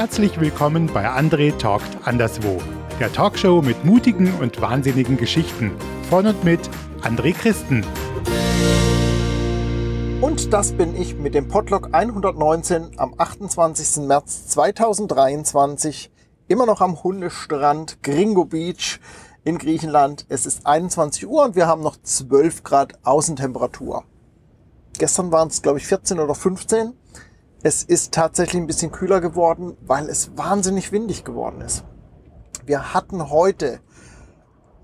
Herzlich willkommen bei André Talkt Anderswo, der Talkshow mit mutigen und wahnsinnigen Geschichten. Von und mit André Christen. Und das bin ich mit dem Podlog 119 am 28. März 2023 immer noch am Hundestrand Gringo Beach in Griechenland. Es ist 21 Uhr und wir haben noch 12 Grad Außentemperatur. Gestern waren es, glaube ich, 14 oder 15. Es ist tatsächlich ein bisschen kühler geworden, weil es wahnsinnig windig geworden ist. Wir hatten heute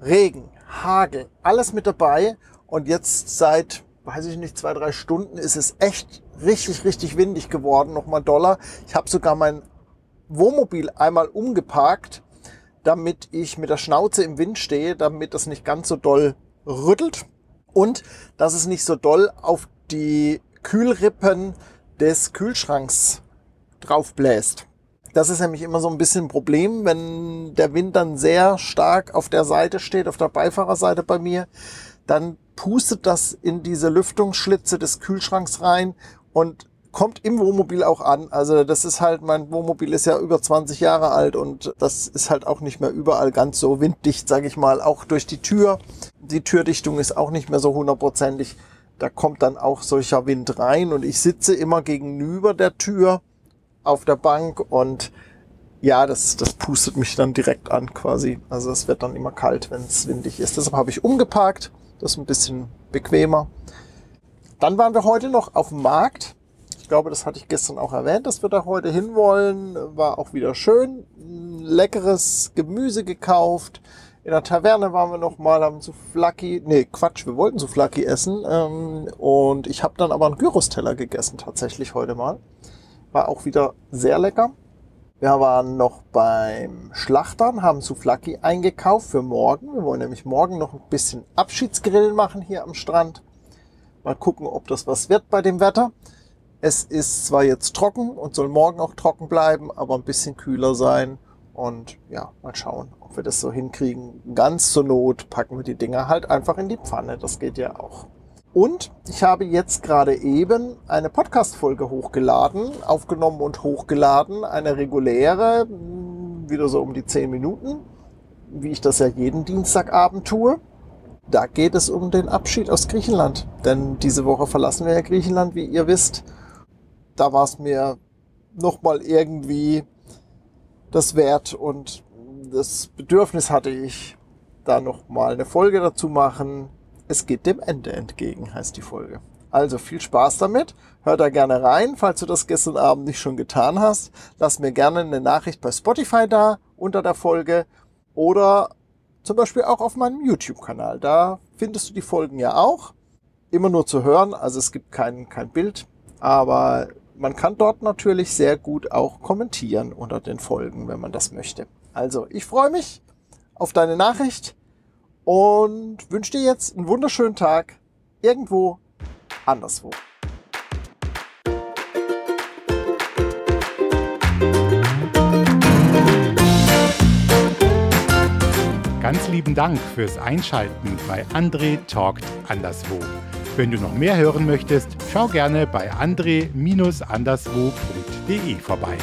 Regen, Hagel, alles mit dabei und jetzt seit, weiß ich nicht, zwei, drei Stunden ist es echt richtig, richtig windig geworden, nochmal doller. Ich habe sogar mein Wohnmobil einmal umgeparkt, damit ich mit der Schnauze im Wind stehe, damit das nicht ganz so doll rüttelt und dass es nicht so doll auf die Kühlrippen des Kühlschranks drauf bläst. Das ist nämlich immer so ein bisschen ein Problem, wenn der Wind dann sehr stark auf der Seite steht, auf der Beifahrerseite bei mir, dann pustet das in diese Lüftungsschlitze des Kühlschranks rein und kommt im Wohnmobil auch an. Also das ist halt, mein Wohnmobil ist ja über 20 Jahre alt und das ist halt auch nicht mehr überall ganz so winddicht, sage ich mal, auch durch die Tür. Die Türdichtung ist auch nicht mehr so hundertprozentig da kommt dann auch solcher Wind rein und ich sitze immer gegenüber der Tür auf der Bank und ja, das, das pustet mich dann direkt an quasi. Also es wird dann immer kalt, wenn es windig ist. Deshalb habe ich umgeparkt. Das ist ein bisschen bequemer. Dann waren wir heute noch auf dem Markt. Ich glaube, das hatte ich gestern auch erwähnt, dass wir da heute hinwollen. War auch wieder schön. Leckeres Gemüse gekauft. In der Taverne waren wir noch mal, haben zu Flaki, nee, Quatsch, wir wollten zu Flaki essen. Ähm, und ich habe dann aber einen Gyros-Teller gegessen, tatsächlich heute mal. War auch wieder sehr lecker. Wir waren noch beim Schlachtern, haben zu Flaki eingekauft für morgen. Wir wollen nämlich morgen noch ein bisschen Abschiedsgrillen machen hier am Strand. Mal gucken, ob das was wird bei dem Wetter. Es ist zwar jetzt trocken und soll morgen auch trocken bleiben, aber ein bisschen kühler sein. Und ja, mal schauen, ob wir das so hinkriegen. Ganz zur Not packen wir die Dinger halt einfach in die Pfanne. Das geht ja auch. Und ich habe jetzt gerade eben eine Podcast-Folge hochgeladen, aufgenommen und hochgeladen. Eine reguläre, hm, wieder so um die 10 Minuten, wie ich das ja jeden Dienstagabend tue. Da geht es um den Abschied aus Griechenland. Denn diese Woche verlassen wir ja Griechenland, wie ihr wisst. Da war es mir nochmal irgendwie das wert und das Bedürfnis hatte ich, da nochmal eine Folge dazu machen. Es geht dem Ende entgegen, heißt die Folge. Also viel Spaß damit. Hör da gerne rein, falls du das gestern Abend nicht schon getan hast. Lass mir gerne eine Nachricht bei Spotify da unter der Folge oder zum Beispiel auch auf meinem YouTube-Kanal. Da findest du die Folgen ja auch. Immer nur zu hören, also es gibt kein, kein Bild, aber man kann dort natürlich sehr gut auch kommentieren unter den Folgen, wenn man das möchte. Also, ich freue mich auf deine Nachricht und wünsche dir jetzt einen wunderschönen Tag irgendwo anderswo. Ganz lieben Dank fürs Einschalten bei André Talkt Anderswo. Wenn du noch mehr hören möchtest, schau gerne bei andre-anderswo.de vorbei.